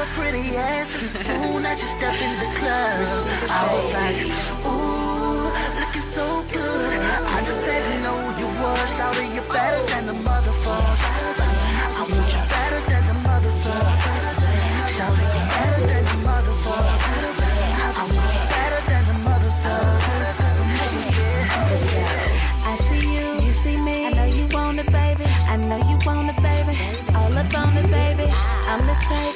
your pretty ass as soon as you step in the club. I was like, ooh, looking so good. I just had to know you was. Shouty, you better than the motherfucker.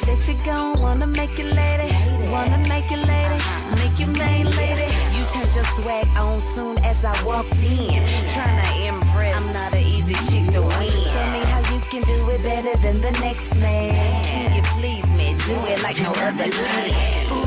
That you gon' wanna make it lady. Wanna make it lady. Make you main lady. You turned your swag on soon as I walked in. Tryna impress. I'm not an easy chick to win. Show me how you can do it better than the next man. Can you please me? Do it like no other can.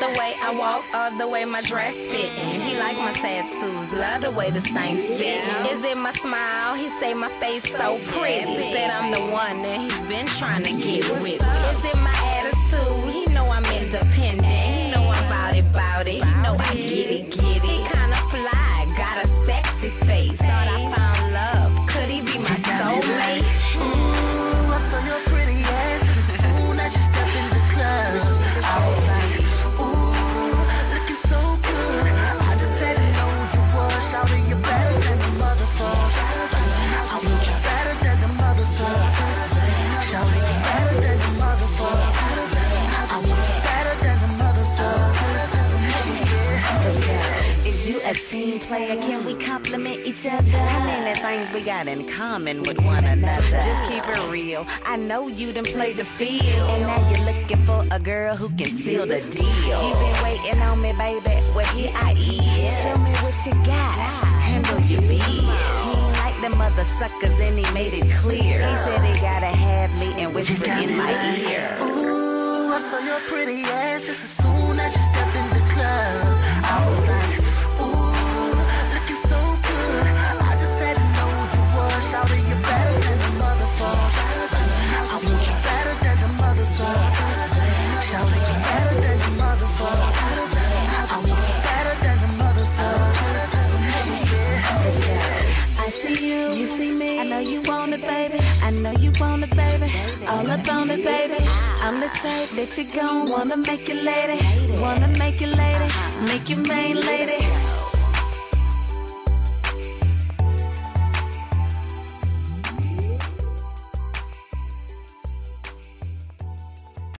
The way I walk or the way my dress fitting. He like my tattoos, love the way this thing fit. Is it my smile? He say my face so pretty. Said I'm the one that he's been trying to get with. Is it my attitude? He know I'm independent. He know I'm about it, about it. He know I get you a team player? Can we compliment each other? How many things we got in common with one another? Just keep it real. I know you done played the field. And now you're looking for a girl who can seal the deal. you been waiting on me, baby. Well, here I is. Show me what you got. Handle your like them other suckers and he made it clear. He said he gotta have me and whisper in my ear. Ooh, I saw your pretty ass just as soon You want it, baby. All up on it, baby. I'm the type that you gon' wanna make it lady. Wanna make it lady. Make you main lady.